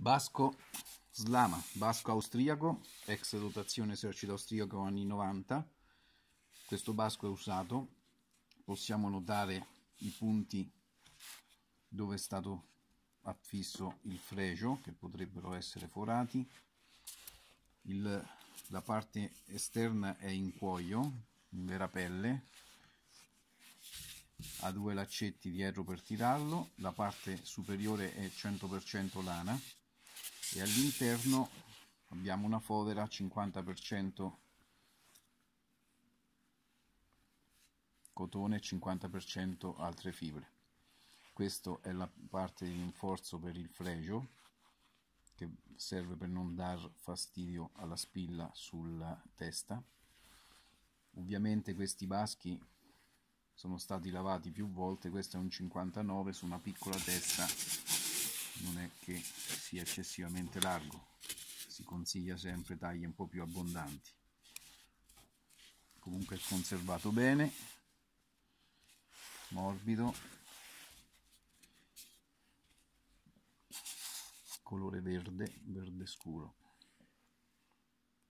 Basco Slama, basco austriaco, ex dotazione esercito austriaco anni 90. Questo basco è usato, possiamo notare i punti dove è stato affisso il fregio, che potrebbero essere forati. Il, la parte esterna è in cuoio, in vera pelle, ha due laccetti dietro per tirarlo, la parte superiore è 100% lana e all'interno abbiamo una fodera 50% cotone e 50% altre fibre. Questa è la parte di rinforzo per il fregio che serve per non dar fastidio alla spilla sulla testa. Ovviamente questi baschi sono stati lavati più volte questo è un 59 su una piccola testa non è che sia eccessivamente largo. Si consiglia sempre tagli un po' più abbondanti. Comunque è conservato bene morbido colore verde verde scuro